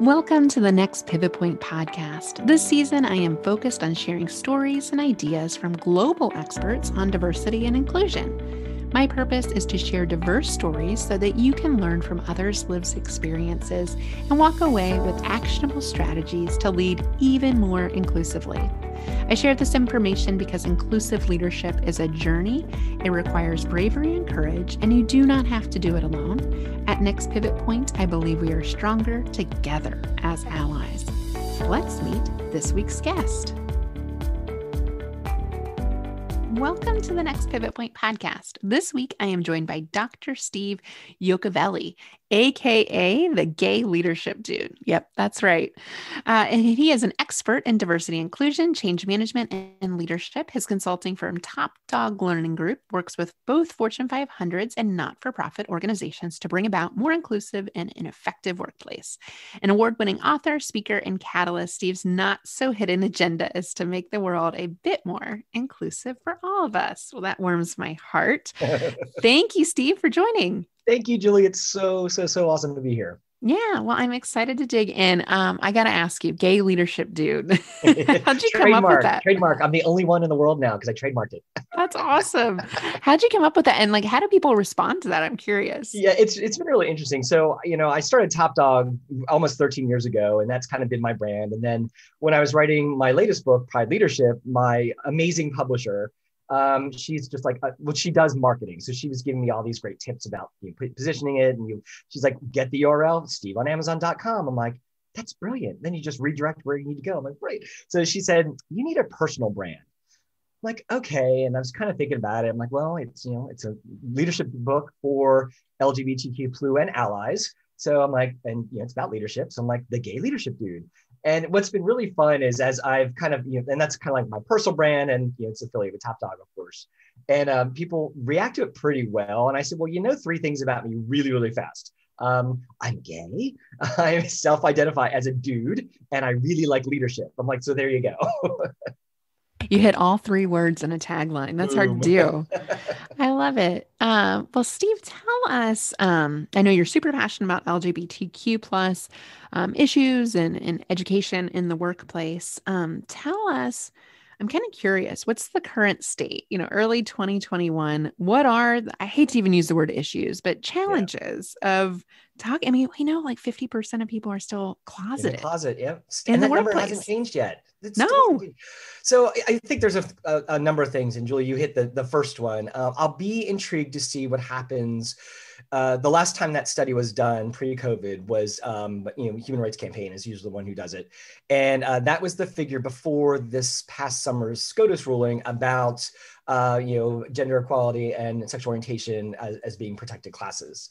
Welcome to the next Pivot Point podcast. This season, I am focused on sharing stories and ideas from global experts on diversity and inclusion. My purpose is to share diverse stories so that you can learn from others' lived experiences and walk away with actionable strategies to lead even more inclusively. I share this information because inclusive leadership is a journey. It requires bravery and courage, and you do not have to do it alone. At Next Pivot Point, I believe we are stronger together as allies. Let's meet this week's guest. Welcome to the Next Pivot Point podcast. This week, I am joined by Dr. Steve Yacovelli, AKA the gay leadership dude. Yep, that's right. Uh, and he is an expert in diversity inclusion, change management, and leadership. His consulting firm, Top Dog Learning Group, works with both Fortune 500s and not for profit organizations to bring about more inclusive and an effective workplace. An award winning author, speaker, and catalyst, Steve's not so hidden agenda is to make the world a bit more inclusive for all of us. Well, that warms my heart. Thank you, Steve, for joining. Thank you, Julie. It's so, so, so awesome to be here. Yeah, well, I'm excited to dig in. Um, I got to ask you, gay leadership dude. How'd you come up with that? Trademark. I'm the only one in the world now because I trademarked it. That's awesome. How'd you come up with that? And like, how do people respond to that? I'm curious. Yeah, it's it's been really interesting. So, you know, I started Top Dog almost 13 years ago, and that's kind of been my brand. And then when I was writing my latest book, Pride Leadership, my amazing publisher um, she's just like, uh, well, she does marketing. So she was giving me all these great tips about you know, positioning it. And you, she's like, get the URL, Steve on Amazon.com. I'm like, that's brilliant. Then you just redirect where you need to go. I'm like, great. So she said, you need a personal brand. I'm like, okay. And I was kind of thinking about it. I'm like, well, it's, you know, it's a leadership book for LGBTQ and allies. So I'm like, and you know, it's about leadership. So I'm like, the gay leadership dude. And what's been really fun is as I've kind of, you know, and that's kind of like my personal brand and, you know, it's affiliated with Top Dog, of course. And um, people react to it pretty well. And I said, well, you know, three things about me really, really fast. Um, I'm gay. I self identify as a dude and I really like leadership. I'm like, so there you go. You hit all three words in a tagline. That's Boom. hard to do. I love it. Um, well, Steve, tell us. Um, I know you're super passionate about LGBTQ plus um, issues and, and education in the workplace. Um, tell us. I'm kind of curious. What's the current state? You know, early 2021. What are the, I hate to even use the word issues, but challenges yeah. of talk. I mean, we know like 50% of people are still closeted. In closet, yeah. In and the that workplace. number hasn't changed yet. It's no. So I think there's a, a, a, number of things, and Julie, you hit the, the first one. Um, I'll be intrigued to see what happens. Uh, the last time that study was done pre-COVID was, um, you know, Human Rights Campaign is usually the one who does it, and uh, that was the figure before this past summer's SCOTUS ruling about, uh, you know, gender equality and sexual orientation as, as being protected classes.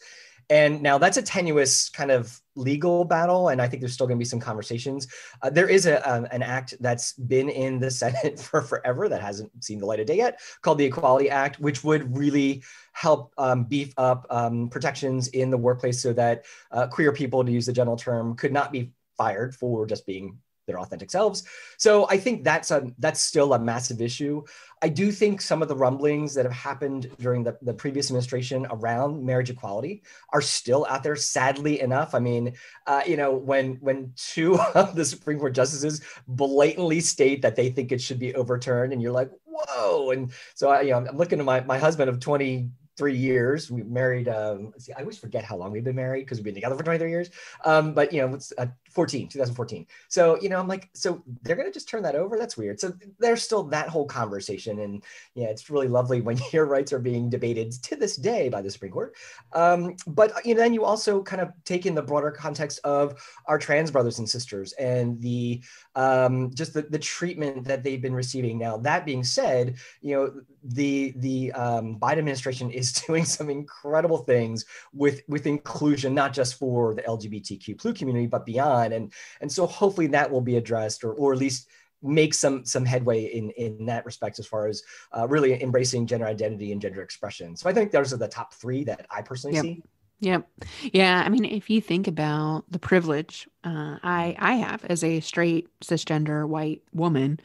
And now that's a tenuous kind of legal battle, and I think there's still going to be some conversations. Uh, there is a, um, an act that's been in the Senate for forever that hasn't seen the light of day yet, called the Equality Act, which would really help um, beef up um, protections in the workplace so that uh, queer people, to use the general term, could not be fired for just being their authentic selves. So I think that's a that's still a massive issue. I do think some of the rumblings that have happened during the, the previous administration around marriage equality are still out there. Sadly enough, I mean, uh, you know, when when two of the Supreme Court justices blatantly state that they think it should be overturned, and you're like, whoa! And so I, you know, I'm looking at my my husband of 20 three years. We married. Um, see, I always forget how long we've been married because we've been together for 23 years. Um, but you know, it's uh, 14, 2014. So you know, I'm like, so they're gonna just turn that over? That's weird. So there's still that whole conversation, and yeah, it's really lovely when your rights are being debated to this day by the Supreme Court. Um, but you know, then you also kind of take in the broader context of our trans brothers and sisters and the um, just the, the treatment that they've been receiving. Now, that being said, you know, the the um, Biden administration is doing some incredible things with with inclusion, not just for the LGBTQ community, but beyond. And and so hopefully that will be addressed, or or at least make some some headway in in that respect as far as uh, really embracing gender identity and gender expression. So I think those are the top three that I personally yep. see. Yep. Yeah. I mean, if you think about the privilege uh, I I have as a straight cisgender white woman,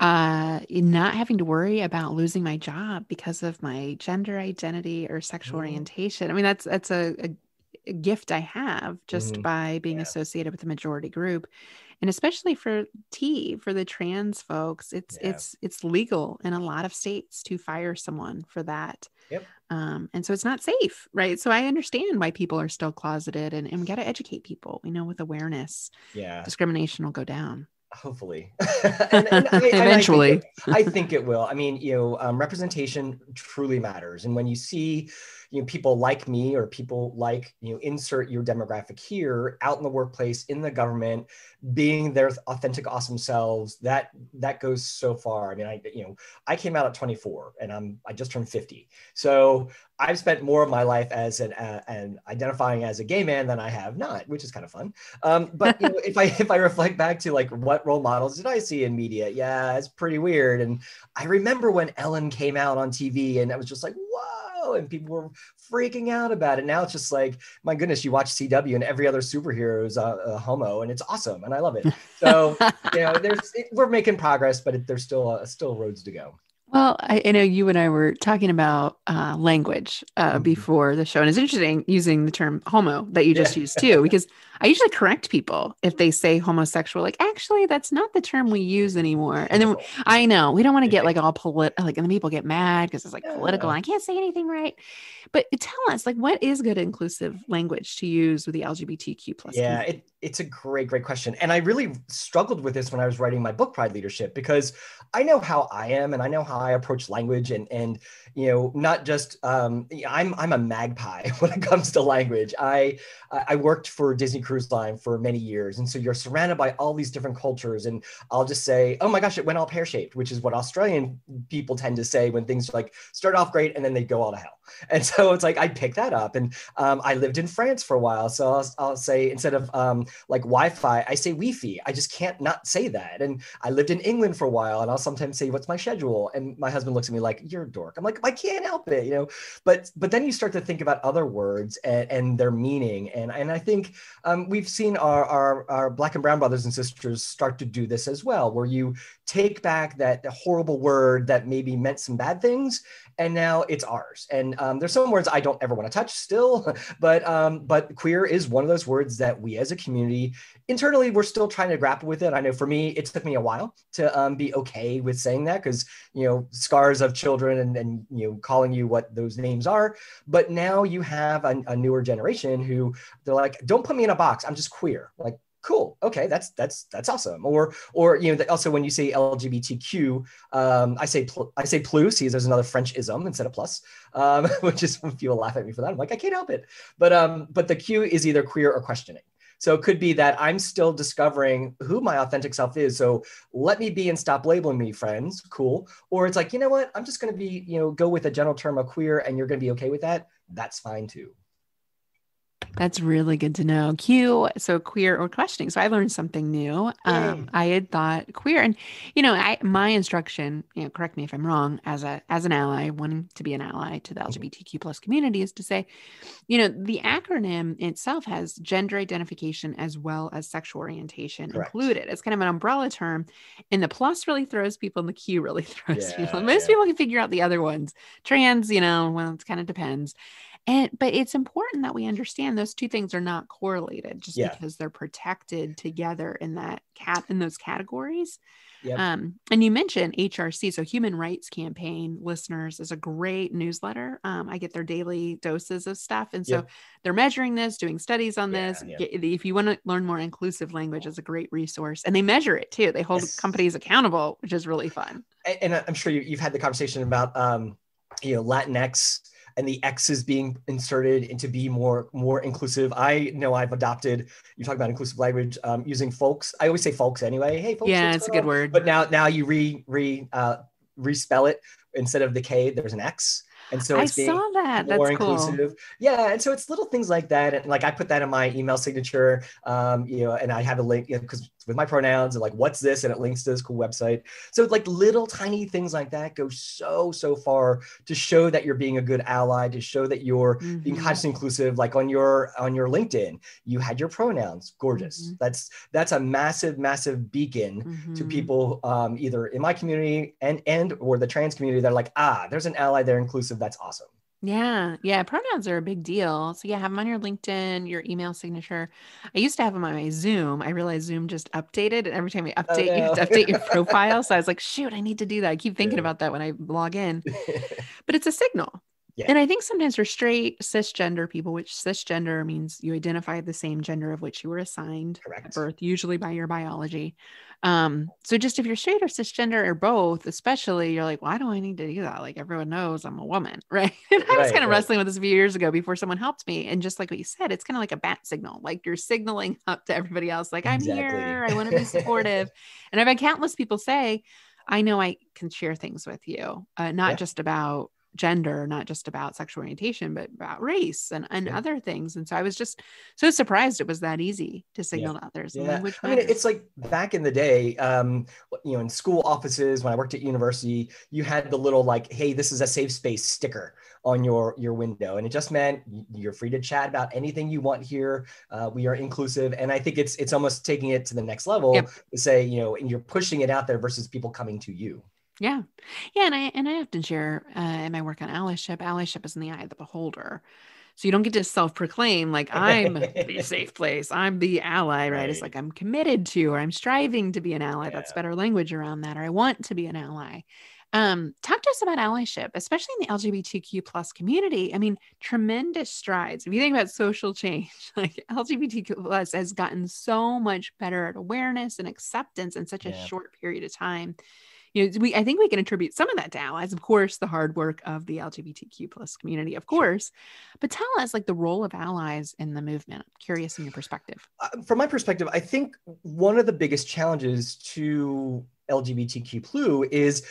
uh, not having to worry about losing my job because of my gender identity or sexual mm. orientation. I mean, that's that's a, a gift I have just Mhm. by being Yeah. associated with the majority group. And especially for T, for the trans folks, it's Yeah. it's it's legal in a lot of states to fire someone for that. Yep. Um, and so it's not safe, right? So I understand why people are still closeted and, and we got to educate people. We know with awareness, Yeah. discrimination will go down. Hopefully. And- and I- and I think Eventually. it- I think it will. I mean, you know, um, representation truly matters. And when you see, you know, people like me or people like, you know, insert your demographic here out in the workplace, in the government, being their authentic, awesome selves, that that goes so far. I mean, I, you know, I came out at 24 and I'm I just turned 50. So I've spent more of my life as an uh, and identifying as a gay man than I have not, which is kind of fun. Um, but you know, if I if I reflect back to like what role models did I see in media, yeah, it's pretty weird. And I remember when Ellen came out on TV, and I was just like, and people were freaking out about it. Now it's just like, my goodness, you watch CW, and every other superhero is a, a homo, and it's awesome, and I love it. So you know, there's it, we're making progress, but it, there's still uh, still roads to go. Well, I, I know you and I were talking about uh, language uh, Mhm. before the show, and it's interesting using the term "homo" that you just Yeah. used too, because I usually correct people if they say homosexual. Like, actually, that's not the term we use anymore. And then I know we don't want to get like all political, like, and then people get mad because it's like political. and I can't say anything right. But tell us, like, what is good inclusive language to use with the LGBTQ plus? Yeah, it, it's a great, great question. And I really struggled with this when I was writing my book, Pride Leadership, because I know how I am and I know how I approach language and, and you know, not just, um, I'm, I'm a magpie when it comes to language. I, I worked for Disney Cruise Line for many years. And so you're surrounded by all these different cultures. And I'll just say, oh my gosh, it went all pear shaped, which is what Australian people tend to say when things like start off great and then they go all to hell. And so it's like, I picked that up. And um, I lived in France for a while. So I'll, I'll say, instead of um, like Wi-Fi, I say Wi-Fi. I just can't not say that. And I lived in England for a while, and I'll sometimes say, "What's my schedule?" And my husband looks at me like, "You're a dork." I'm like, "I can't help it," you know. But but then you start to think about other words and, and their meaning, and and I think um, we've seen our, our our black and brown brothers and sisters start to do this as well, where you take back that horrible word that maybe meant some bad things, and now it's ours. And um, there's some words I don't ever want to touch still, but um, but queer is one of those words that we as a community internally we're still trying to grapple with it. I know for me it took me a while to um, be okay with saying that because you know scars of children and, and you know calling you what those names are. But now you have a, a newer generation who they're like, don't put me in a box. I'm just queer. Like cool. Okay. That's that's that's awesome. Or or you know also when you say lgbtq um, i say pl- i say plus see there's another french ism instead of plus um, which is when people laugh at me for that. I'm like i can't help it. But um but the q is either queer or questioning. So it could be that i'm still discovering who my authentic self is. So let me be and stop labeling me friends. Cool. Or it's like you know what? I'm just going to be you know go with a general term of queer and you're going to be okay with that. That's fine too That's really good to know. Q, so queer or questioning. So I learned something new. Um, I had thought queer, and you know, I my instruction, you know, correct me if I'm wrong, as a as an ally, wanting to be an ally to the Mhm. LGBTQ plus community, is to say, you know, the acronym itself has gender identification as well as sexual orientation Correct. included. It's kind of an umbrella term, and the plus really throws people, and the Q really throws Yeah, people. Most yeah. people can figure out the other ones. Trans, you know, well, it kind of depends. And but it's important that we understand those two things are not correlated just Yeah. because they're protected together in that cat in those categories. Yep. Um, and you mentioned HRC, so Human Rights Campaign listeners is a great newsletter. Um, I get their daily doses of stuff, and so Yep. they're measuring this, doing studies on Yeah, this. yeah. If you want to learn more inclusive language, is a great resource, and they measure it too. They hold Yes. companies accountable, which is really fun. And I'm sure you, you've had the conversation about um, you know Latinx and the X's being inserted into be more more inclusive. I know I've adopted. You talk about inclusive language um, using folks. I always say folks anyway. Hey, folks. yeah, it's a good on? word. But now now you re re uh, respell it instead of the K. There's an X, and so I it's being saw that. more That's cool. inclusive. Yeah, and so it's little things like that, and like I put that in my email signature, um, you know, and I have a link because with my pronouns and like what's this, and it links to this cool website. So like little tiny things like that go so so far to show that you're being a good ally, to show that you're being Mhm. consciously inclusive. Like on your on your LinkedIn, you had your pronouns, gorgeous. Mhm. That's that's a massive massive beacon to Mhm. people um, either in my community and and or the trans community that are like ah there's an ally they're inclusive that's awesome Yeah. Yeah. Pronouns are a big deal. So, yeah, have them on your LinkedIn, your email signature. I used to have them on my Zoom. I realized Zoom just updated. And every time you Oh, update, you have to update your profile. So I was like, shoot, I need to do that. I keep thinking Yeah. about that when I log in, but it's a signal. Yeah. And I think sometimes for straight cisgender people, which cisgender means you identify the same gender of which you were assigned at birth, usually by your biology. Um, so just if you're straight or cisgender or both, especially, you're like, why do I need to do that? Like everyone knows I'm a woman, right? And I was Right, kind of right. wrestling with this a few years ago before someone helped me. And just like what you said, it's kind of like a bat signal. Like you're signaling up to everybody else, like I'm Exactly. here, I want to be supportive. and I've had countless people say, I know I can share things with you, uh, not Yeah. just about gender, not just about sexual orientation, but about race and, and Yeah. other things. And so I was just so surprised it was that easy to signal to others. Yeah, language I mean, matters. it's like back in the day, um, you know, in school offices when I worked at university, you had the little like, "Hey, this is a safe space" sticker on your your window, and it just meant you're free to chat about anything you want here. Uh, we are inclusive, and I think it's it's almost taking it to the next level Yep. to say, you know, and you're pushing it out there versus people coming to you. Yeah. Yeah. And I and I often share uh, in my work on allyship, allyship is in the eye of the beholder. So you don't get to self-proclaim like I'm the safe place. I'm the ally, right? It's like I'm committed to or I'm striving to be an ally. That's better language around that. Or I want to be an ally. Um, talk to us about allyship, especially in the LGBTQ plus community. I mean, tremendous strides. If you think about social change, like LGBTQ plus has gotten so much better at awareness and acceptance in such a short period of time you know we i think we can attribute some of that to allies of course the hard work of the lgbtq plus community of Sure. course but tell us like the role of allies in the movement i'm curious in your perspective Uh, from my perspective, I think one of the biggest challenges to LGBTQ plu is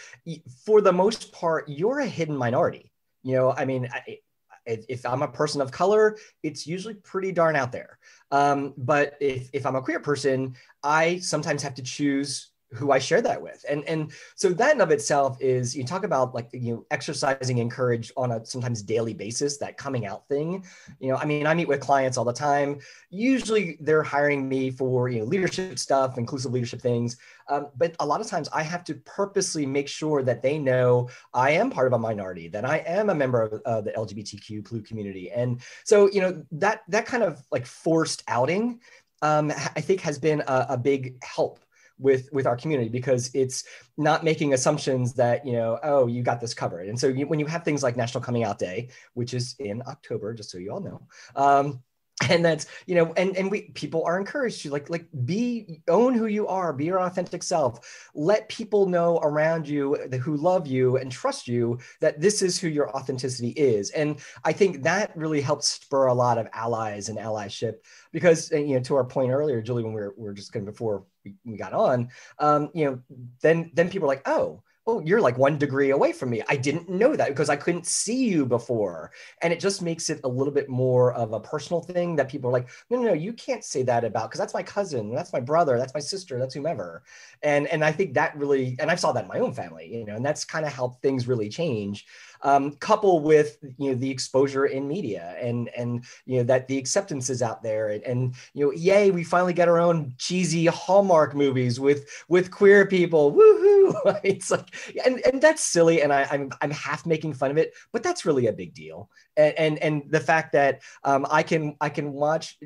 for the most part, you're a hidden minority. You know, I mean, I, if if I'm a person of color, it's usually pretty darn out there. Um, but if, if I'm a queer person, I sometimes have to choose who I share that with. And, and so that in of itself is, you talk about like, you know, exercising encourage on a sometimes daily basis, that coming out thing. You know, I mean, I meet with clients all the time usually they're hiring me for you know leadership stuff inclusive leadership things um, but a lot of times i have to purposely make sure that they know i am part of a minority that i am a member of uh, the lgbtq plus community and so you know that that kind of like forced outing um, i think has been a, a big help with with our community because it's not making assumptions that you know oh you got this covered. And so you, when you have things like national coming out day which is in october just so you all know um, and that's you know and and we people are encouraged to like like be own who you are be your authentic self. Let people know around you who love you and trust you that this is who your authenticity is. And i think that really helps spur a lot of allies and allyship because you know to our point earlier julie when we were, we were just going before we, we got on um you know then then people are like oh oh you're like one degree away from me. I didn't know that because i couldn't see you before. And it just makes it a little bit more of a personal thing that people are like no no no you can't say that about because that's my cousin that's my brother that's my sister that's whomever. And and i think that really and i saw that in my own family you know and that's kind of how things really change um, couple with you know the exposure in media and and you know that the acceptance is out there. And, and you know yay we finally get our own cheesy hallmark movies with with queer people. Woohoo! It's like and and that's silly and I, I'm I'm half making fun of it but that's really a big deal. And and, and the fact that um, I can I can watch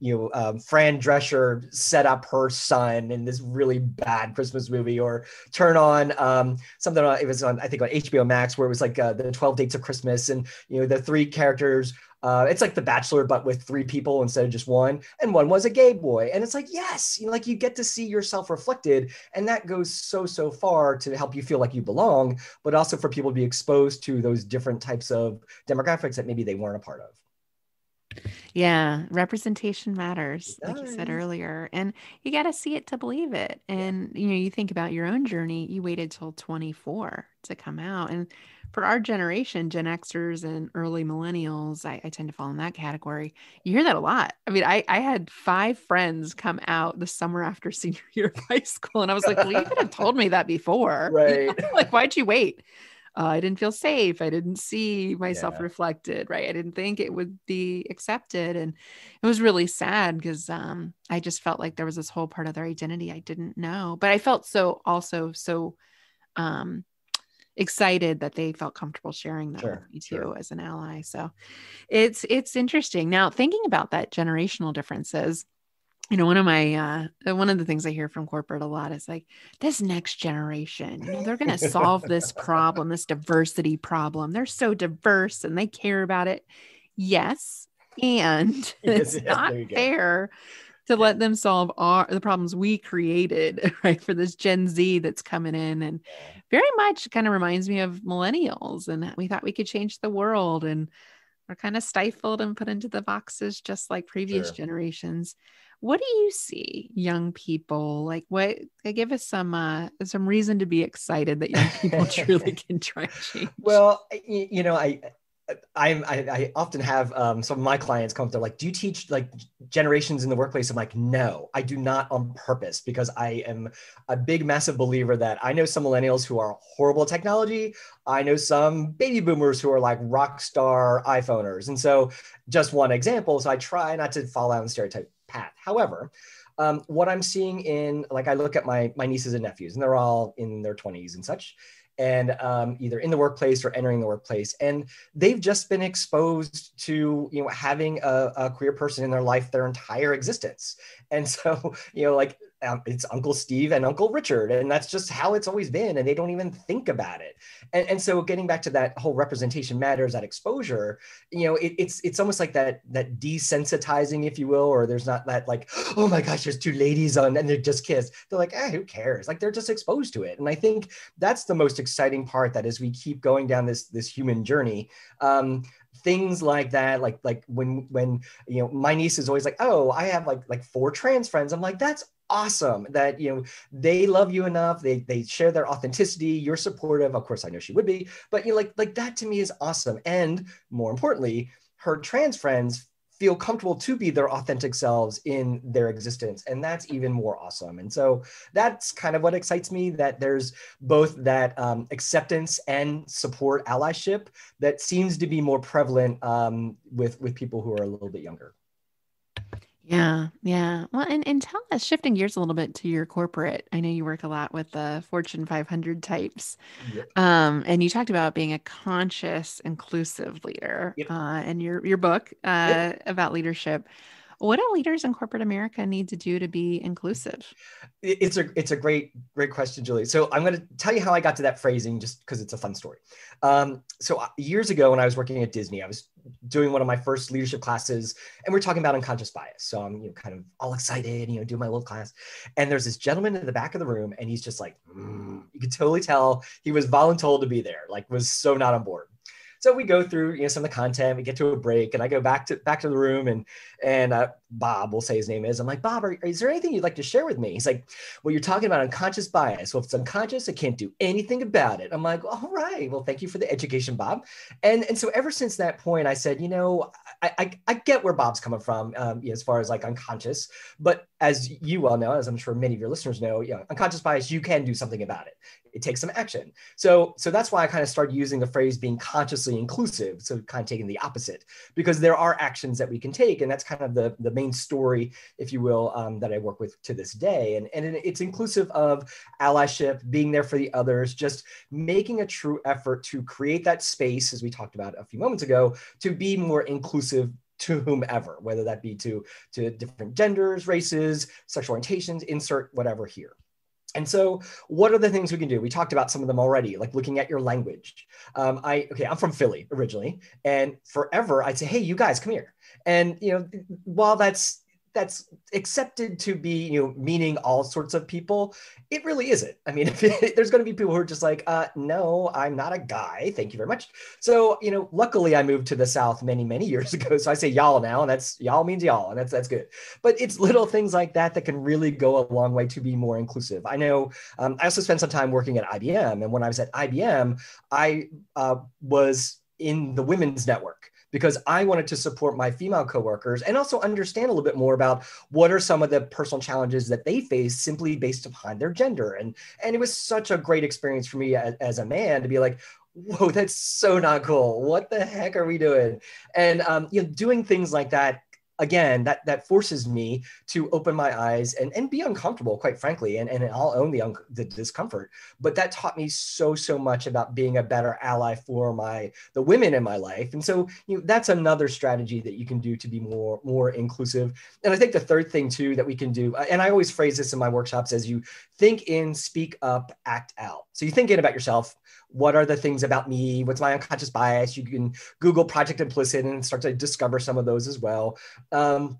you know um, Fran Drescher set up her son in this really bad Christmas movie or turn on um, something on, it was on I think on HBO Max where it was like uh, the 12 Dates of Christmas and you know the three characters uh, it's like The Bachelor, but with three people instead of just one. And one was a gay boy. And it's like, yes, you know, like you get to see yourself reflected. And that goes so, so far to help you feel like you belong, but also for people to be exposed to those different types of demographics that maybe they weren't a part of. Yeah, representation matters, like you said earlier. And you got to see it to believe it. And, you know, you think about your own journey, you waited till 24 to come out. And for our generation, Gen Xers and early millennials, I, I tend to fall in that category. You hear that a lot. I mean, I, I had five friends come out the summer after senior year of high school. And I was like, well, you could have told me that before. You know, Right. like, why'd you wait? uh, I didn't feel safe. I didn't see myself Yeah. reflected, right? I didn't think it would be accepted. And it was really sad because um, I just felt like there was this whole part of their identity I didn't know. But I felt so also so um, excited that they felt comfortable sharing that Sure, with me too sure. as an ally. So it's it's interesting. Now thinking about that generational differences, you know, one of my uh one of the things I hear from corporate a lot is like this next generation, you know, they're gonna solve this problem, this diversity problem. They're so diverse and they care about it. Yes. And Yes, it's yeah, not there you go. fair to let them solve our the problems we created, right? For this Gen Z that's coming in and very much kind of reminds me of millennials and we thought we could change the world and we're kind of stifled and put into the boxes just like previous Sure. generations what do you see young people like what uh, give us some uh some reason to be excited that young people truly can try change Well, you know, I, I'm, I, I often have um, some of my clients come up. They're like, "Do you teach like generations in the workplace?" I'm like, "No, I do not on purpose because I am a big, massive believer that I know some millennials who are horrible at technology. I know some baby boomers who are like rock star iPhoneers, and so just one example. So I try not to fall down the stereotype path. However. Um, what I'm seeing in like I look at my my nieces and nephews, and they're all in their 20s and such and um, either in the workplace or entering the workplace. And they've just been exposed to you know having a, a queer person in their life their entire existence. And so you know like um, it's uncle steve and uncle richard and that's just how it's always been and they don't even think about it. And, and so getting back to that whole representation matters that exposure you know it, it's it's almost like that that desensitizing if you will or there's not that like oh my gosh there's two ladies on and they're just kissed they're like eh, who cares? Like they're just exposed to it. And i think that's the most exciting part that as we keep going down this this human journey um things like that like like when when you know my niece is always like oh i have like like four trans friends. I'm like that's awesome that you know they love you enough they they share their authenticity you're supportive. Of course i know she would be but you know like like that to me is awesome. And more importantly her trans friends feel comfortable to be their authentic selves in their existence and that's even more awesome. And so that's kind of what excites me that there's both that um, acceptance and support allyship that seems to be more prevalent um, with with people who are a little bit younger Yeah, yeah. Well, and, and tell us, shifting gears a little bit to your corporate. I know you work a lot with the Fortune 500 types. Yep. Um, and you talked about being a conscious, inclusive leader Yep. uh, in your, your book uh, about leadership. What do leaders in corporate America need to do to be inclusive? It's a it's a great great question julie so i'm going to tell you how i got to that phrasing just because it's a fun story um, so uh, years ago when i was working at disney i was doing one of my first leadership classes and we're talking about unconscious bias. So i'm you know kind of all excited you know doing my little class. And there's this gentleman in the back of the room and he's just like "Mm." you could totally tell he was voluntold to be there like was so not on board so we go through you know some of the content we get to a break and i go back to back to the room and and uh, bob we'll say his name is i'm like bob are, is there anything you'd like to share with me? He's like well you're talking about unconscious bias. Well if it's unconscious i can't do anything about it. I'm like all right. Well thank you for the education bob. And and so ever since that point i said you know i i, I get where bob's coming from um, you know, as far as like unconscious but as you well know as i'm sure many of your listeners know you know unconscious bias you can do something about it. It takes some action. So so that's why i kind of started using the phrase being consciously inclusive so kind of taking the opposite because there are actions that we can take and that's kind of the the main story if you will um, that i work with to this day. And and it's inclusive of allyship being there for the others just making a true effort to create that space as we talked about a few moments ago to be more inclusive to whomever whether that be to to different genders races sexual orientations insert whatever here and so, what are the things we can do? We talked about some of them already, like looking at your language. Um, I okay, I'm from Philly originally, and forever I'd say, "Hey, you guys, come here." And you know, while that's that's accepted to be you know meaning all sorts of people it really isn't. I mean there's going to be people who are just like uh, no i'm not a guy thank you very much. So you know luckily i moved to the south many many years ago so i say y'all now and that's y'all means y'all and that's that's good. But it's little things like that that can really go a long way to be more inclusive. I know um, i also spent some time working at ibm and when i was at ibm i uh, was in the women's network because I wanted to support my female coworkers and also understand a little bit more about what are some of the personal challenges that they face simply based upon their gender. And, and it was such a great experience for me as, as a man to be like, whoa, that's so not cool. What the heck are we doing? And um, you know, doing things like that again that that forces me to open my eyes and and be uncomfortable quite frankly and, and i'll own the, un- the discomfort. But that taught me so so much about being a better ally for my the women in my life. And so you know that's another strategy that you can do to be more more inclusive. And i think the third thing too that we can do uh, and i always phrase this in my workshops as you think in speak up act out. So you think in about yourself what are the things about me what's my unconscious bias you can google project implicit and start to discover some of those as well um,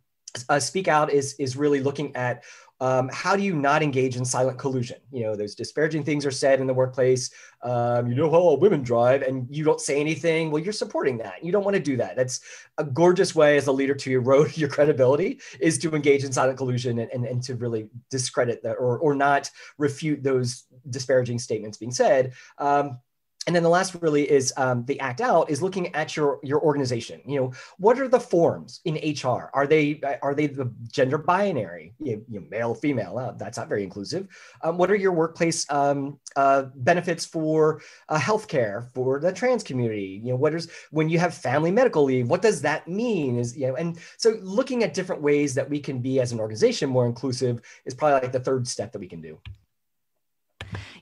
uh, speak out is is really looking at um, how do you not engage in silent collusion? You know, those disparaging things are said in the workplace. Um, you know how all women drive, and you don't say anything. Well, you're supporting that. You don't want to do that. That's a gorgeous way as a leader to erode your credibility is to engage in silent collusion and, and, and to really discredit that or, or not refute those disparaging statements being said. Um, and then the last really is um, the act out is looking at your your organization. You know what are the forms in hr are they are they the gender binary? You, you male female uh, that's not very inclusive. Um, what are your workplace um, uh, benefits for uh, healthcare for the trans community? You know what is when you have family medical leave what does that mean? Is you know and so looking at different ways that we can be as an organization more inclusive is probably like the third step that we can do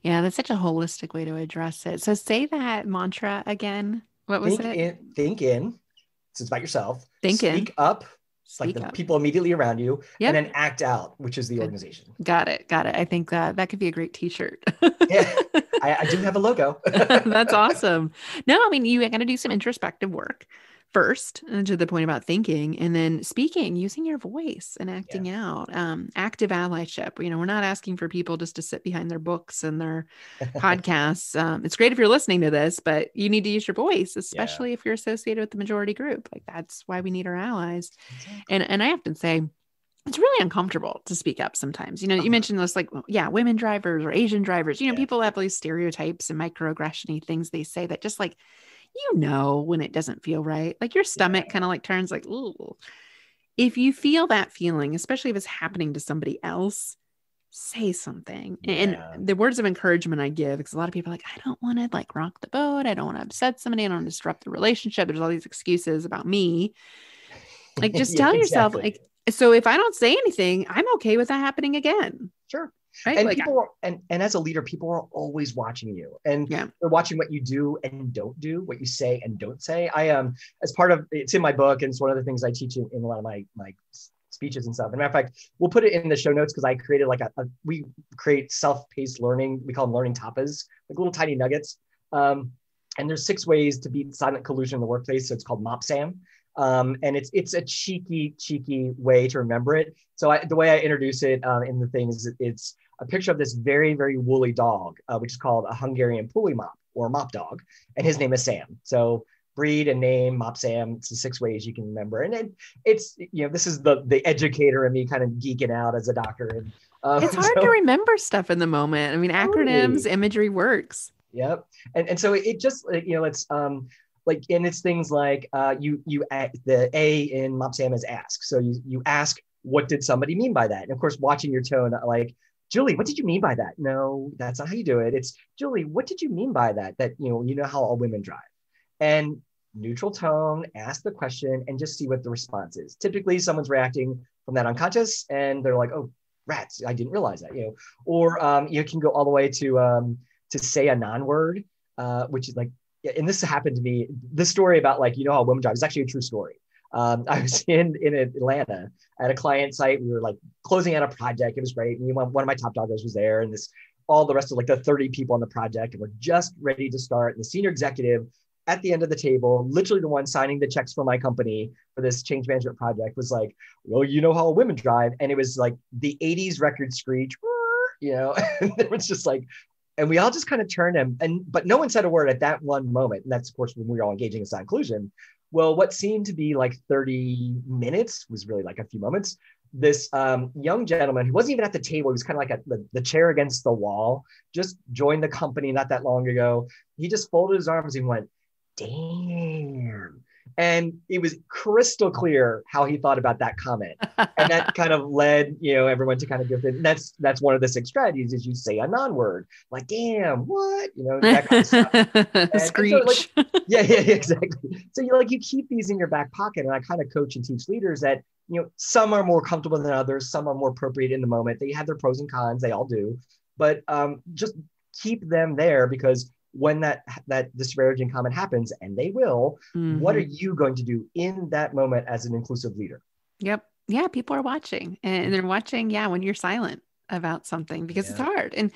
yeah, that's such a holistic way to address it. So say that mantra again. What was think it? In, think in. So it's about yourself. Think Speak in. up. Speak like the up. people immediately around you. Yep. And then act out, which is the Good. organization. Got it. Got it. I think that that could be a great t-shirt. Yeah. I, I do have a logo. That's awesome. No, I mean, you got to do some introspective work first, and to the point about thinking, and then speaking, using your voice and acting out. Um, active allyship. You know, we're not asking for people just to sit behind their books and their podcasts. Um, it's great if you're listening to this, but you need to use your voice, especially if you're associated with the majority group. Like that's why we need our allies. And and I often say it's really uncomfortable to speak up sometimes. You know, you Uh-huh. mentioned those like, yeah, women drivers or Asian drivers. You know, Yeah. people have these stereotypes and microaggression things they say that just like, you know, when it doesn't feel right, like your stomach kind of like turns like, ooh. If you feel that feeling, especially if it's happening to somebody else, say something. And the words of encouragement I give, because a lot of people are like, I don't want to like rock the boat. I don't want to upset somebody. I don't want to disrupt the relationship. There's all these excuses about me. Like, just Yeah, tell yourself, exactly. like, so if I don't say anything, I'm okay with that happening again. Sure. Right. And like, people are, and, and as a leader, people are always watching you and Yeah. they're watching what you do and don't do, what you say and don't say. I um as part of it's in my book and it's one of the things I teach in, in a lot of my my speeches and stuff. And matter of fact, we'll put it in the show notes because I created like a, a we create self-paced learning. We call them learning tapas, like little tiny nuggets. Um, and there's six ways to beat silent collusion in the workplace. So it's called MOPSAM. Um, and it's it's a cheeky, cheeky way to remember it. So I, the way I introduce it um, in the thing is it's a picture of this very, very woolly dog, uh, which is called a Hungarian Puli Mop or Mop Dog, and his name is Sam. So breed and name, Mop Sam. It's the six ways you can remember, and it, it's you know this is the the educator and me kind of geeking out as a doctor. And um, it's hard so- to remember stuff in the moment. I mean, acronyms, Totally. imagery works. Yep. And and so it just you know it's um like and it's things like uh you you the A in Mopsam is ask. So you you ask what did somebody mean by that? And of course watching your tone like Julie, what did you mean by that? No, that's not how you do it. It's Julie, what did you mean by that? That you know, you know how all women drive. And neutral tone, ask the question and just see what the response is. Typically someone's reacting from that unconscious and they're like, oh, rats, I didn't realize that, you know. Or um, you can go all the way to um, to say a non-word, uh, which is like, and this happened to me. This story about like, you know how women drive is actually a true story. Um, I was in in Atlanta at a client site. We were like closing out a project. It was great. And one one of my top doggers was there, and this all the rest of like the 30 people on the project, and we're just ready to start. And the senior executive at the end of the table, literally the one signing the checks for my company for this change management project, was like, "Well, you know how women drive," and it was like the 80s record screech, you know. it was just like, and we all just kind of turned and and but no one said a word at that one moment. And that's of course when we were all engaging in silent inclusion. Well, what seemed to be like 30 minutes was really like a few moments. This um, young gentleman who wasn't even at the table, he was kind of like at the, the chair against the wall, just joined the company not that long ago. He just folded his arms and went, damn. And it was crystal clear how he thought about that comment. And that kind of led, you know, everyone to kind of give it. That's that's one of the six strategies is you say a non-word, like damn, what? You know, that kind of stuff. and so, Screech. yeah, yeah, yeah, exactly. So you like you keep these in your back pocket, and I kind of coach and teach leaders that you know, some are more comfortable than others, some are more appropriate in the moment. They have their pros and cons, they all do. But um, just keep them there because when that that disparaging comment happens, and they will, mm-hmm. what are you going to do in that moment as an inclusive leader? Yep. Yeah, people are watching and they're watching, yeah, when you're silent about something because yeah. it's hard. And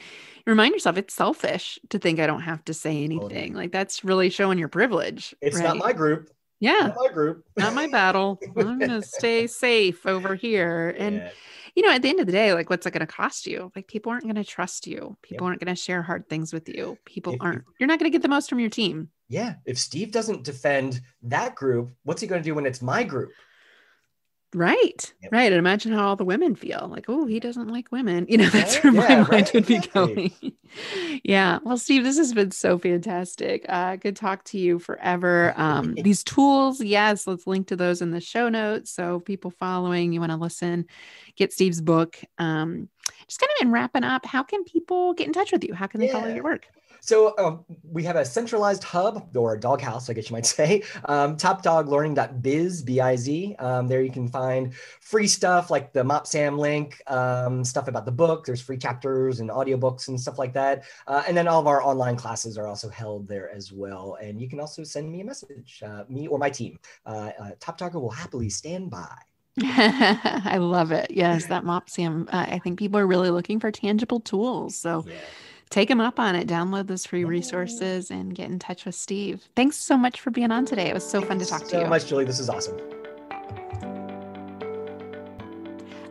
remind yourself it's selfish to think I don't have to say anything. Like that's really showing your privilege. It's right? not my group. Yeah. Not my group. not my battle. I'm going to stay safe over here. And, yeah. You know, at the end of the day, like, what's it going to cost you? Like, people aren't going to trust you. People aren't going to share hard things with you. People if, aren't, you're not going to get the most from your team. Yeah. If Steve doesn't defend that group, what's he going to do when it's my group? Right. Yep. Right. And imagine how all the women feel like, oh, he doesn't like women. You know, that's where yeah, my mind right, would be going. yeah. Well, Steve, this has been so fantastic. Uh, good talk to you forever. Um, these tools, yes, let's link to those in the show notes. So people following, you want to listen, get Steve's book. Um, just kind of in wrapping up, how can people get in touch with you? How can they yeah. follow your work? So um, we have a centralized hub or a doghouse, I guess you might say, um, topdoglearning.biz, B-I-Z. Um, there you can find free stuff like the MopSam link, um, stuff about the book. There's free chapters and audiobooks and stuff like that. Uh, and then all of our online classes are also held there as well. And you can also send me a message, uh, me or my team. Uh, uh Top Dogger will happily stand by. I love it. Yes, that MopSam. Uh, I think people are really looking for tangible tools. So yeah take him up on it. Download those free resources and get in touch with Steve. Thanks so much for being on today. It was so fun to talk to you. So much, Julie. This is awesome.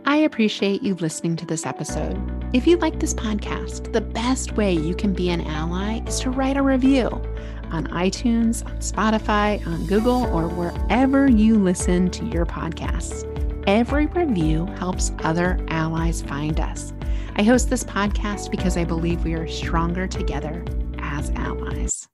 I appreciate you listening to this episode. If you like this podcast, the best way you can be an ally is to write a review on iTunes, on Spotify, on Google, or wherever you listen to your podcasts. Every review helps other allies find us. I host this podcast because I believe we are stronger together as allies.